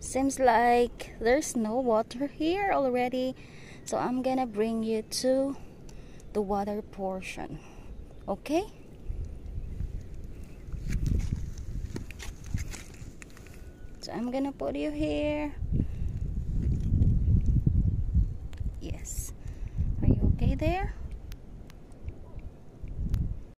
seems like there's no water here already so I'm gonna bring you to the water portion okay? So I'm gonna put you here. Yes. Are you okay there?